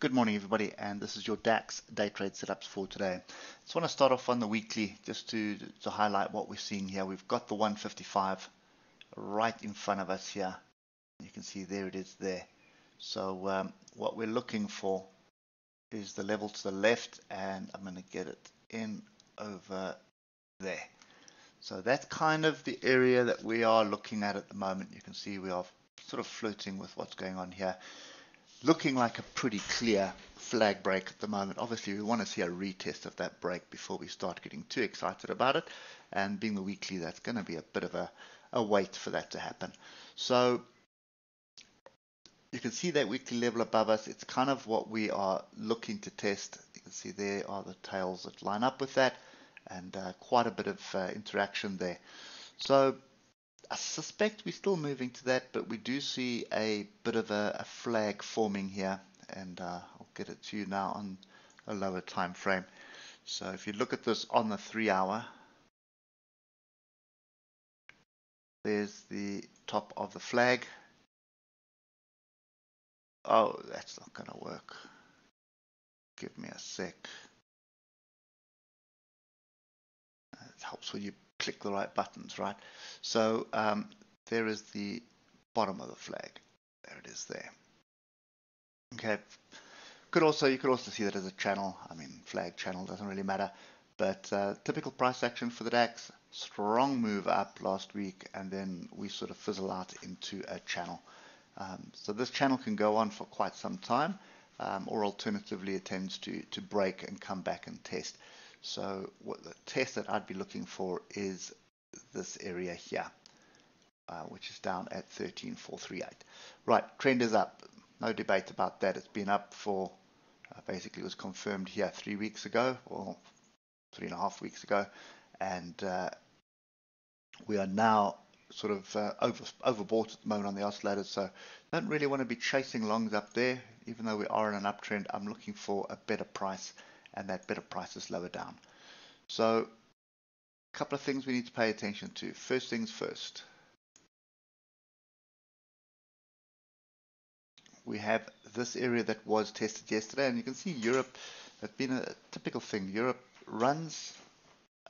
Good morning, everybody, and this is your DAX day trade setups for today. Just want to start off on the weekly just to, to highlight what we're seeing here. We've got the 155 right in front of us here. You can see there it is there. So um, what we're looking for is the level to the left, and I'm going to get it in over there. So that's kind of the area that we are looking at at the moment. You can see we are sort of flirting with what's going on here looking like a pretty clear flag break at the moment. Obviously, we want to see a retest of that break before we start getting too excited about it. And being the weekly, that's going to be a bit of a, a wait for that to happen. So you can see that weekly level above us. It's kind of what we are looking to test. You can see there are the tails that line up with that and uh, quite a bit of uh, interaction there. So I suspect we're still moving to that, but we do see a bit of a, a flag forming here, and uh, I'll get it to you now on a lower time frame. So if you look at this on the three hour, there's the top of the flag. Oh, that's not going to work. Give me a sec. It helps when you click the right buttons, right? So um, there is the bottom of the flag. There it is there. Okay. Could also you could also see that as a channel. I mean, flag channel doesn't really matter. But uh, typical price action for the DAX, strong move up last week, and then we sort of fizzle out into a channel. Um, so this channel can go on for quite some time, um, or alternatively, it tends to to break and come back and test. So what the test that I'd be looking for is this area here, uh, which is down at 13438. Right, trend is up. No debate about that. It's been up for, uh, basically was confirmed here three weeks ago, or three and a half weeks ago. And uh, we are now sort of uh, over, overbought at the moment on the oscillators. So don't really want to be chasing longs up there. Even though we are in an uptrend, I'm looking for a better price and that better price is lower down. So a couple of things we need to pay attention to. First things first. We have this area that was tested yesterday and you can see Europe, it's been a typical thing. Europe runs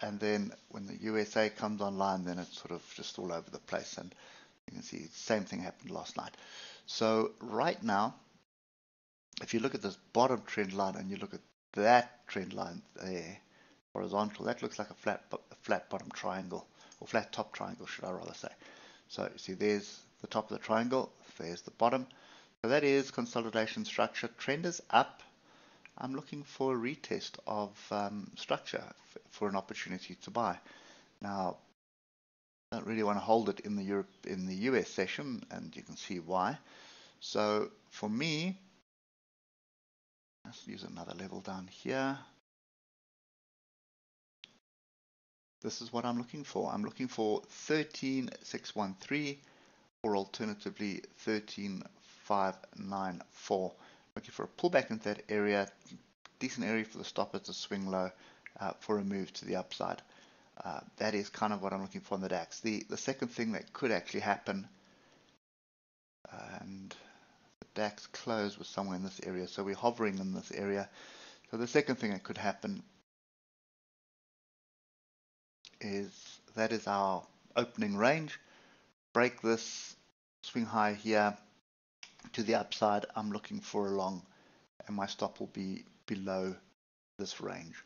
and then when the USA comes online then it's sort of just all over the place and you can see the same thing happened last night. So right now, if you look at this bottom trend line and you look at that trend line there, horizontal, that looks like a flat, a flat bottom triangle, or flat top triangle, should I rather say. So you see there's the top of the triangle, there's the bottom. So that is consolidation structure. Trend is up. I'm looking for a retest of um, structure for an opportunity to buy. Now, I don't really want to hold it in the Europe in the US session, and you can see why. So for me, use another level down here. This is what I'm looking for. I'm looking for 13613 or alternatively 13594. Looking for a pullback into that area, decent area for the stop as a swing low uh, for a move to the upside. Uh, that is kind of what I'm looking for in the DAX. The, the second thing that could actually happen, and DAX close was somewhere in this area. So we're hovering in this area. So the second thing that could happen is that is our opening range. Break this swing high here to the upside. I'm looking for a long and my stop will be below this range.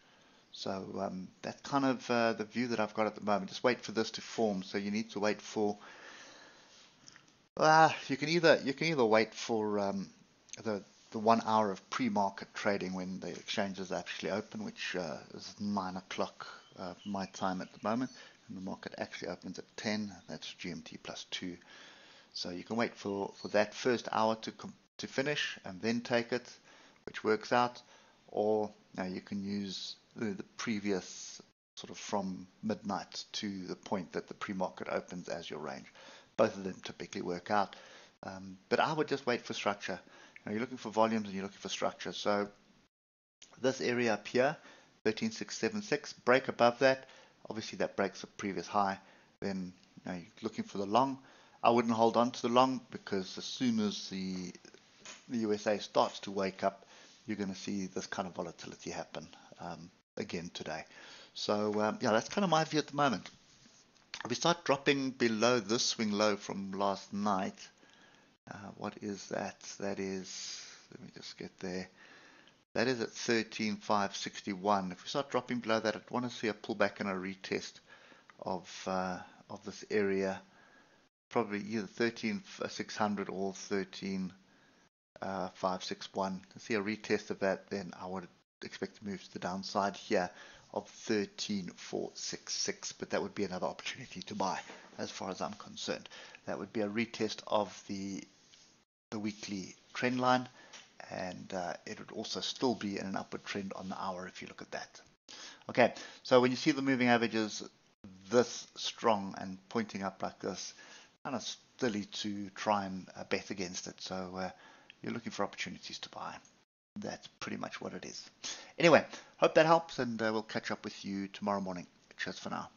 So um, that's kind of uh, the view that I've got at the moment. Just wait for this to form. So you need to wait for uh, you can either you can either wait for um, the the one hour of pre-market trading when the exchange is actually open, which uh, is nine o'clock uh, my time at the moment, and the market actually opens at 10. That's GMT plus two. So you can wait for for that first hour to to finish and then take it, which works out, or you, you can use the, the previous sort of from midnight to the point that the pre-market opens as your range. Both of them typically work out. Um, but I would just wait for structure. You you're looking for volumes and you're looking for structure. So this area up here, 13676, break above that. Obviously that breaks the previous high. Then you know, you're looking for the long. I wouldn't hold on to the long because as soon as the the USA starts to wake up, you're going to see this kind of volatility happen um, again today. So um, yeah, that's kind of my view at the moment. We start dropping below this swing low from last night, uh, what is that? That is, let me just get there. That is at 13,561. If we start dropping below that, I'd want to see a pullback and a retest of uh, of this area, probably either 13,600 or 13,561. Uh, see a retest of that, then I would expect to move to the downside here of 13466, but that would be another opportunity to buy as far as I'm concerned. That would be a retest of the the weekly trend line and uh, it would also still be in an upward trend on the hour if you look at that. Okay, so when you see the moving averages this strong and pointing up like this, kind of silly to try and uh, bet against it. So uh, you're looking for opportunities to buy. That's pretty much what it is. Anyway, hope that helps, and uh, we'll catch up with you tomorrow morning. Cheers for now.